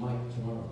Mike Tomorrow.